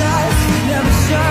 life.